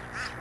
Ha ha!